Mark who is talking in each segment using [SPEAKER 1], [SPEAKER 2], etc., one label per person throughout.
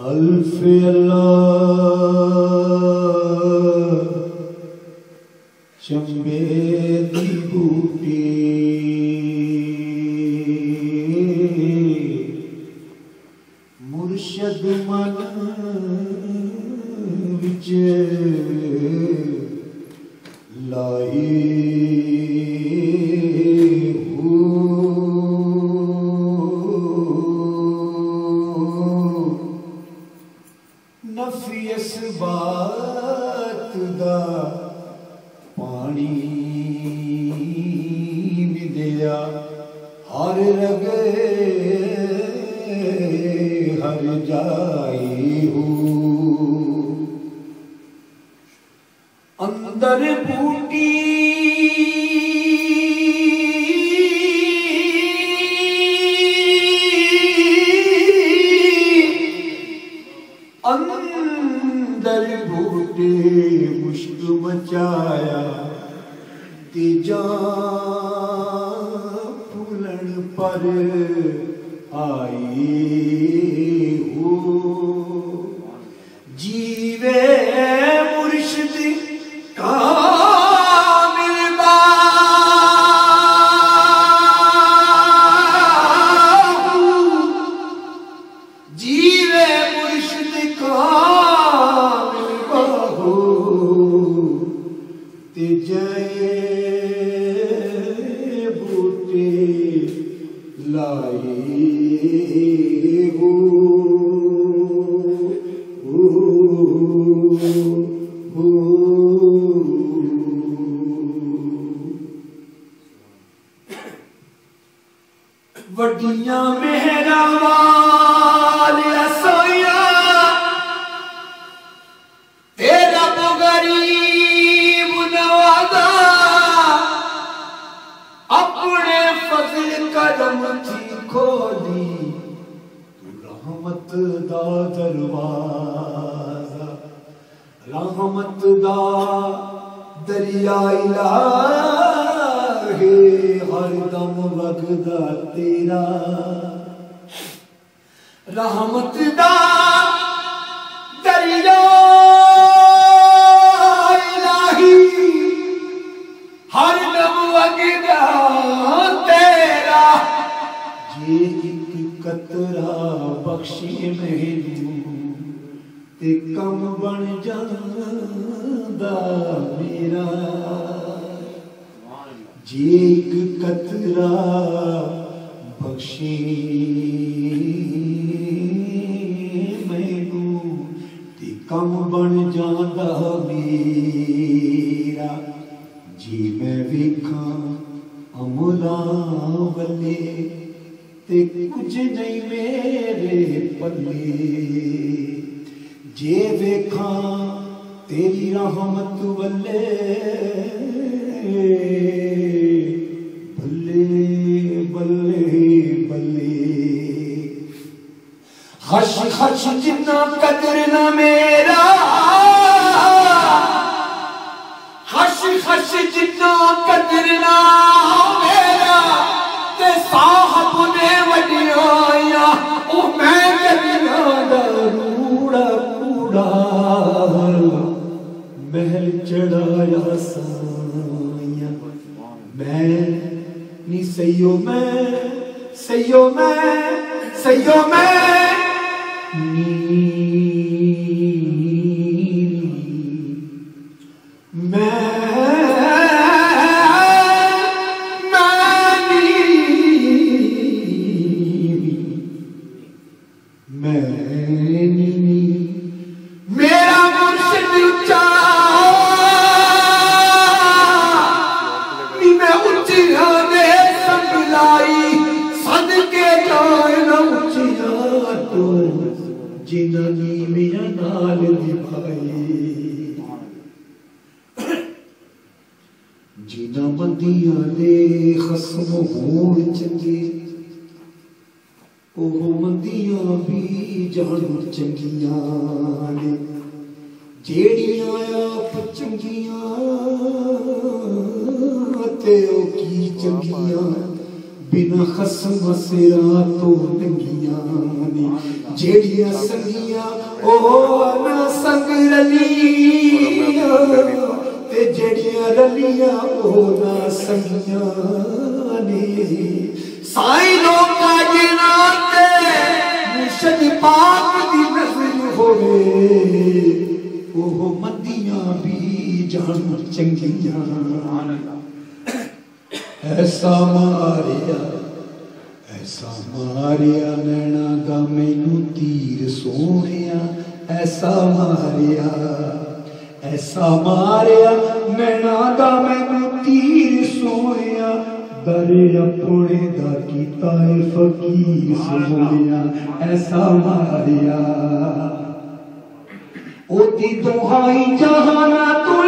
[SPEAKER 1] الف اللہ چمبے دی بوٹی مرشد من وچ لائی دا پانی بھی ہر رگے ہر جائی ہو اندر بوٹی اندر بوٹے مشک مچایا۔ تی جان پھولن پر آئی۔ لائی ہو وڈیاں مہرا رحمت دا دریا الہی، ہر دم وگدا تیرا۔ رحمت دا دریا الہی، ہر دم وگدا تیرا۔ جے ایک قطرہ بخشی مہنو تے کم بن جاندا میرا۔ جے ایک قطرہ بخشی مینو تے کم بن جاندا میرا۔ جی میں ویکھاں املا ولے تے کچھ نہیں میرے پلے۔ جے ویکھاں تیری رحمت ولے بلے بلے بلے۔ خش خش جنا قدر نہ میرا، خش خش جنا قدر نہ میرا۔ Man, me say yo man, say yo man, say yo man. Me, man. جنا بدیا خسم ہون چنگے بھی جان چنگیاں جیڑیاں آپ چنگیاں تے چنگیاں بنا خسم سے تو دنگیاں جیڑیا سنگیا او انا سنگ رلیا تے جیڑیا رلیا او نا سنگیا نے سائیں لوکا جنا تے پاک دی نظر ہوے او مدیاں بھی جان چنگیاں ایسا ماریا ਐਸਾ ਮਾਰਿਆ ਨੈਣਾ ਦਾ ਮੈਨੂੰ ਤੀਰ ਸੋਹਣਿਆ, ਐਸਾ ਮਾਰਿਆ ਐਸਾ ਮਾਰਿਆ, ਨੈਣਾ ਦਾ ਮੈਨੂੰ ਤੀਰ ਸੋਹਣਿਆ, ਦਰੇ ਆਪਣੇ ਦਾ ਕੀਤਾ ਏ ਫਕੀਰ ਸੋਹਣਿਆ, ਐਸਾ ਮਾਰਿਆ। ਉਹਦੀ ਦੁਹਾਈ ਜਹਾਨਾ ਤੂੰ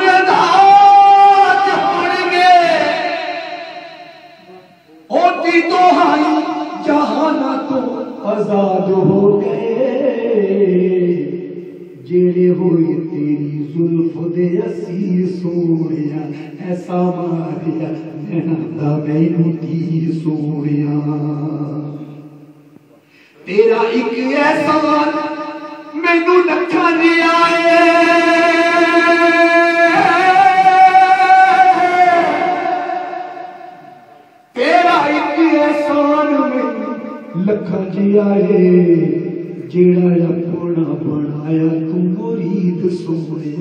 [SPEAKER 1] ਜ਼ੁਲਫ ਦੇ ਅਸੀਰ ਸੋਹਣਿਆ ਐਸਾ ਮਾਰਿਆ ਨੈਣਾ ਦਾ ਮੈਨੂੰ ਤੀਰ ਸੋਹਣਿਆ ਤੇਰਾ ਇੱਕ ਐਹਸਾਨ ਮੈਨੂੰ ਲੱਖਾਂ ਦੇ ਆਏ ਤੇਰਾ ਇੱਕ ਐਹਸਾਨ ਮੈਨੂੰ ਲੱਖਾਂ ਜੀ ਆਏ ਜਿਹੜਾ ਆਪਣਾ